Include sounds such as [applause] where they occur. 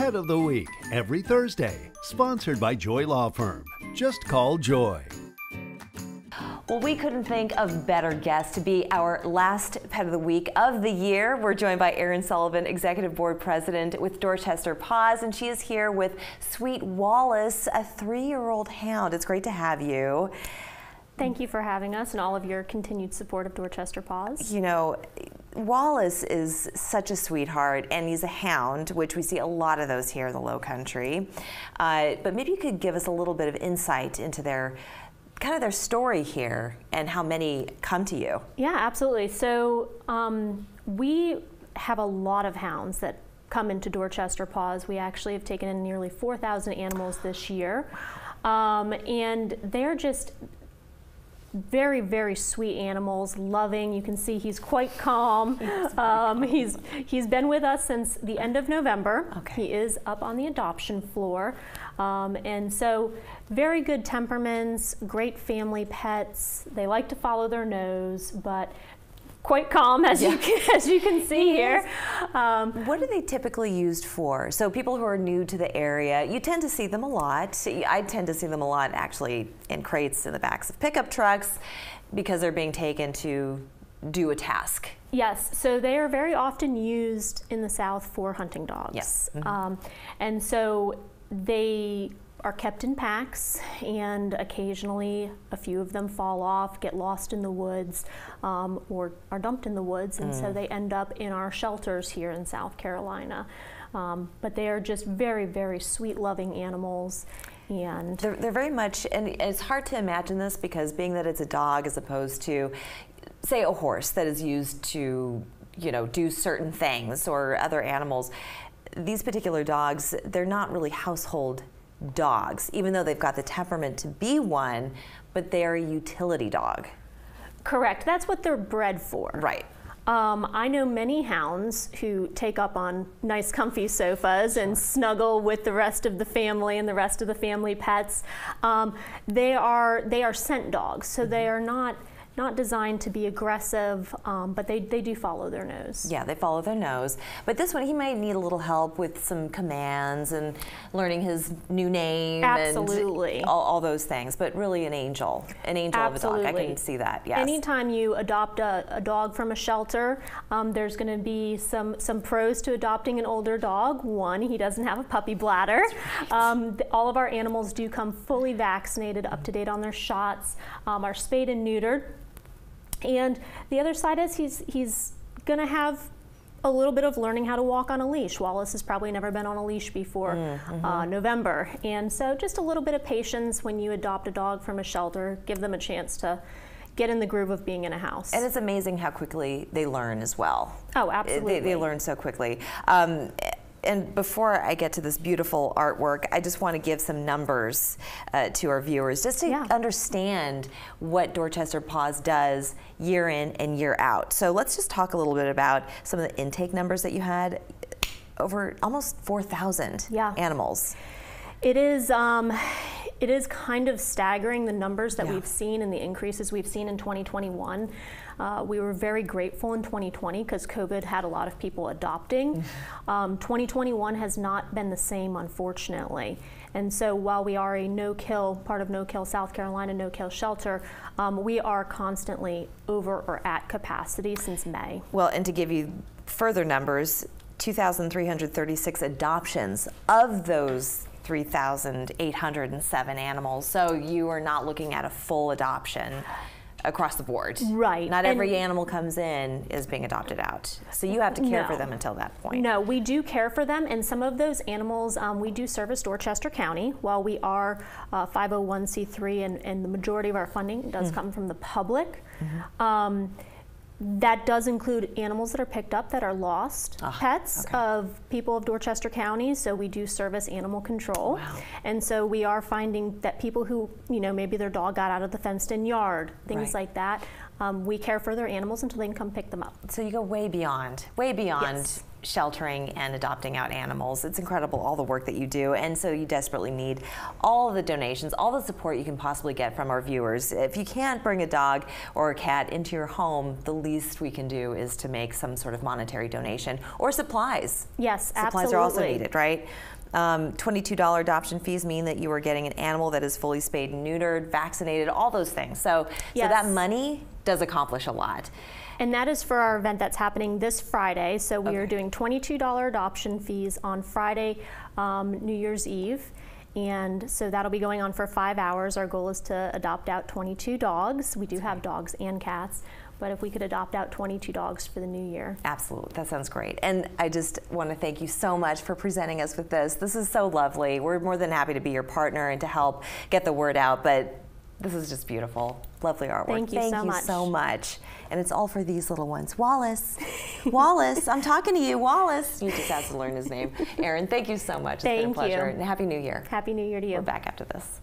Pet of the Week every Thursday, sponsored by Joye Law Firm. Just call Joye. Well, we couldn't think of better guests to be our last pet of the week of the year. We're joined by Erin Sullivan, Executive Board President with Dorchester Paws, and she is here with Sweet Wallace, a three-year-old hound. It's great to have you. Thank you for having us and all of your continued support of Dorchester Paws. You know, Wallace is such a sweetheart, and he's a hound, which we see a lot of those here in the Low Country. Uh, but maybe you could give us a little bit of insight into their kind of their story here and how many come to you. Yeah, absolutely. So um, we have a lot of hounds that come into Dorchester Paws. We actually have taken in nearly 4,000 animals this year. Um, and they're just very, very sweet animals, loving. You can see he's quite calm. [laughs] Um, he's he's been with us since the end of November. Okay. He is up on the adoption floor, um, and so very good temperaments, great family pets. They like to follow their nose, but quite calm as yeah. you can, as you can see here. Um, what are they typically used for? So people who are new to the area, you tend to see them a lot. I tend to see them a lot actually in crates in the backs of pickup trucks because they're being taken to do a task. Yes, so they are very often used in the South for hunting dogs. Yes. Mm -hmm. um, and so they are kept in packs, and occasionally a few of them fall off, get lost in the woods, um, or are dumped in the woods, and mm. so they end up in our shelters here in South Carolina. Um, but they are just very, very sweet, loving animals. And they're, they're very much, and it's hard to imagine this because being that it's a dog as opposed to, say, a horse that is used to, you know, do certain things or other animals, these particular dogs, they're not really household dogs, even though they've got the temperament to be one, but they're a utility dog. Correct. That's what they're bred for. Right. Um, I know many hounds who take up on nice comfy sofas and snuggle with the rest of the family and the rest of the family pets. Um, they are they are scent dogs, so mm -hmm. they are not not designed to be aggressive, um, but they, they do follow their nose. Yeah, they follow their nose. But this one, he might need a little help with some commands and learning his new name Absolutely. and all, all those things. But really an angel, an angel Absolutely. of a dog. I can see that, yes. Anytime you adopt a, a dog from a shelter, um, there's going to be some, some pros to adopting an older dog. One, he doesn't have a puppy bladder. Right. Um, all of our animals do come fully vaccinated, up to date on their shots, um, are spayed and neutered. And the other side is he's, he's going to have a little bit of learning how to walk on a leash. Wallace has probably never been on a leash before mm -hmm. uh, November. And so just a little bit of patience when you adopt a dog from a shelter, give them a chance to get in the groove of being in a house. And it's amazing how quickly they learn as well. Oh, absolutely. They, they learn so quickly. Um, and before I get to this beautiful artwork, I just want to give some numbers uh, to our viewers just to yeah. understand what Dorchester Paws does year in and year out. So let's just talk a little bit about some of the intake numbers that you had. Over almost 4,000 yeah. animals. It is. Um, it is kind of staggering the numbers that yeah. we've seen and the increases we've seen in 2021. Uh, we were very grateful in 2020 because COVID had a lot of people adopting. Mm-hmm. Um, 2021 has not been the same, unfortunately. And so while we are a no-kill, part of no-kill South Carolina no-kill shelter, um, we are constantly over or at capacity since May. Well, and to give you further numbers, 2,336 adoptions of those 3,807 animals. So you are not looking at a full adoption across the board. Right. Not and every animal comes in is being adopted out. So you have to care no. for them until that point. No, we do care for them, and some of those animals um, we do service Dorchester County. While we are uh, 501c3 and, and the majority of our funding does mm -hmm. come from the public. Mm -hmm. um, that does include animals that are picked up that are lost, oh, pets okay. of people of Dorchester County. So we do service animal control. Wow. And so we are finding that people who, you know, maybe their dog got out of the fenced in yard, things right. like that, um, we care for their animals until they can come pick them up. So you go way beyond, way beyond. Yes sheltering and adopting out animals. It's incredible all the work that you do, and so you desperately need all the donations, all the support you can possibly get from our viewers. If you can't bring a dog or a cat into your home, the least we can do is to make some sort of monetary donation or supplies. Yes, supplies absolutely. are also needed, right? Um, $22 adoption fees mean that you are getting an animal that is fully spayed and neutered, vaccinated, all those things. So, yes. so that money does accomplish a lot. And that is for our event that's happening this Friday. So we okay. are doing $22 adoption fees on Friday, um, New Year's Eve. And so that'll be going on for five hours. Our goal is to adopt out 22 dogs. We do have dogs and cats, but if we could adopt out 22 dogs for the new year. Absolutely, that sounds great. And I just want to thank you so much for presenting us with this. This is so lovely. We're more than happy to be your partner and to help get the word out, but this is just beautiful. Lovely artwork. Thank you Thank so you much. so much. And it's all for these little ones. Wallace. Wallace, I'm talking to you. Wallace. You just have to learn his name. Erin, thank you so much. It's thank been a pleasure. You. And Happy New Year. Happy New Year to you. We're back after this.